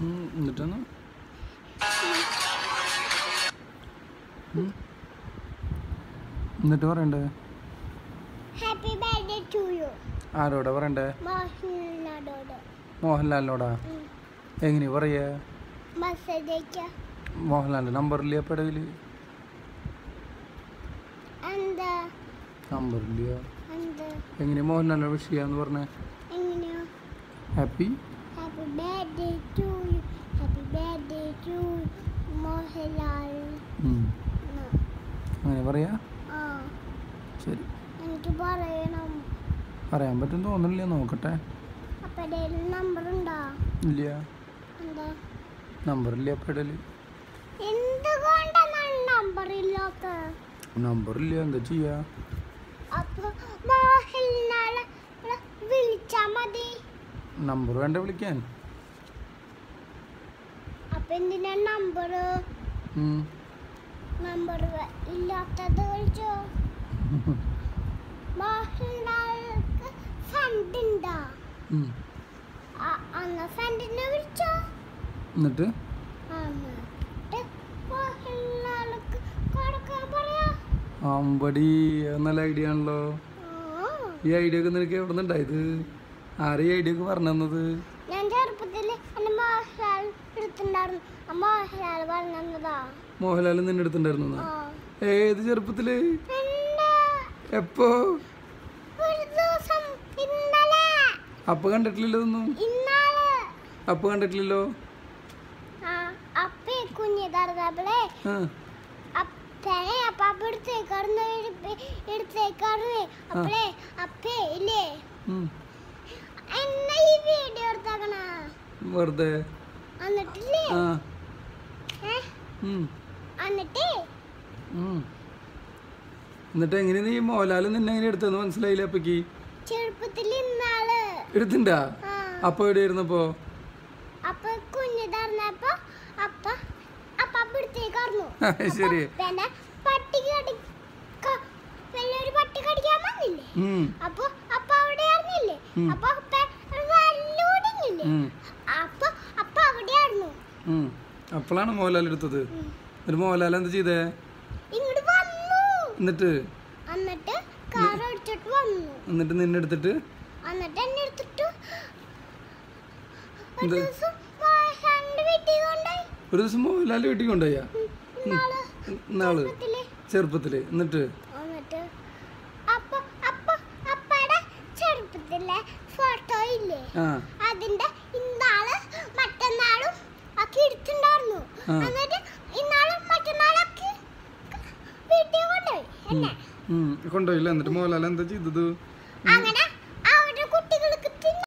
ഉം, എന്നിട്ട് പറയണ്ടേ? ഹാപ്പി ബർത്ത്ഡേ ടു യു ആരോടാ പറയണ്ടേ? മോഹൻലാലോട്. മോഹൻലാലിനോടാ? എങ്ങനെ പറയാ? മെസ്സേജ് അയക്ക മോഹൻലാലിന്റെ നമ്പറില്ല പെടവിൽ നമ്പറില്ല എങ്ങനെ മോഹൻലാലിനെ വിഷ് ചെയ്യാന്ന് പറഞ്ഞേ? Happy happy birthday to you happy birthday to Mohanlal ഉം. ന്ന്. അങ്ങനെ പറയാ? ശരി. എനിക്ക് പറയണം. പറയാൻ പറ്റും തോന്നില്ല നോക്കട്ടെ. ഇല്ല. നമ്പറില്ല നമ്പറില്ല എന്താ ചെയ്യാ? നമ്പർ വേണ്ട വിളിക്കാൻ. അപ്പൊ എന്തിനാ നമ്പർ ഇല്ലാത്തത് വിളിച്ചോ മോഹൻലാൽക്ക് ഉണ്ടോ അന്ന് വിളിച്ചോ? എന്നിട്ട്? അമ്പടി നല്ല ഐഡിയ ആണല്ലോ. ഈ ഐഡിയ ഒക്കെ നിനക്ക് എവിടെ നിന്നുണ്ടായത് ആരെ ഈ ഐഡിയ ഒക്കെ പറഞ്ഞു തന്നത്? ഞാൻ ചെറുപ്പത്തിൽ എന്റെ മോഹൻലാൽ എടുത്തിണ്ടായിരുന്നു ആ മോഹൻലാൽ പറഞ്ഞതാ മോഹൻലാൽ നിന്റെ അടുത്തുണ്ടായിരുന്നു ഏത് ചെറുപ്പത്തിൽ? എപ്പോ? അപ്പൊ കണ്ടിട്ടില്ലല്ലോ ഒന്നും അപ്പൊ കണ്ടിട്ടില്ലല്ലോ. വെറുതെ. എന്നിട്ട് എന്നിട്ട് എങ്ങനെ നീ മോഹൻലാൽ നിന്നെ എങ്ങനെ എടുത്തെന്ന് മനസ്സിലായില്ല അപ്പക്ക് ചെറുപ്പത്തിൽ എടുത്തിണ്ടാ? അപ്പൊ എവിടെ ആയിരുന്നപ്പോ അപ്പൊ കുഞ്ഞിതാർന്നപ്പോ അപ്പ അപ്പാപ്പ എടുത്തേക്കാർന്നു ശരി. അപ്പൊ അപ്പൊ അവിടെ. അപ്പൊ. അപ്പൊ അവിടെയായിരുന്നു. അപ്പോഴാണ് മോഹൻലാൽ എടുത്തത്? എന്നിട്ട് മോഹൻലാൽ എന്താ ചെയ്തേ? എന്നിട്ട്? എന്നിട്ട് നിന്നെ എടുത്തിട്ട്? ഒരു ദിവസം മോഹൻലാൽ വീട്ടിൽ കൊണ്ടുപോയാ. നാൾ ചെറുപ്പത്തിൽ. എന്നിട്ട്? അതിന്റെ ഇന്നാൾ മറ്റന്നാളും ഒക്കെ എടുത്തിണ്ടായിരുന്നു ആ. എന്നിട്ട് ഇന്നാളും മറ്റന്നാളൊക്കെ വീട്ടിൽ കൊണ്ടുപോയി എന്നെ ഉം. കൊണ്ടുപോയില്ല. എന്നിട്ട് മോഹൻലാൽ എന്താ ചെയ്തത്? അങ്ങനെ